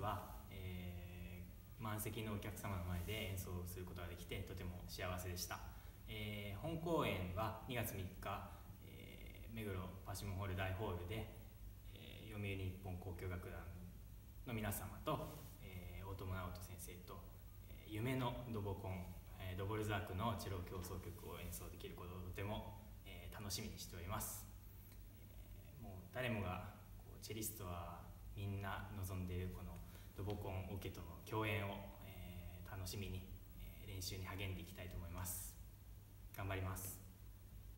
は、えー満席のお客様の前で演奏することができてとても幸せでした、えー、本公演は2月3日、えー、目黒パシモンホール大ホールで、えー、読売日本交響楽団の皆様と、えー、大友直人先生と、えー、夢のドボコン、えー、ドボルザークのチェロ協奏曲を演奏できることをとても、えー、楽しみにしております、えー、もう誰もがこうチェリストはみんな望んでいるこのドボコンオケとの共演を、えー、楽しみに、えー、練習に励んでいきたいと思います。頑張ります。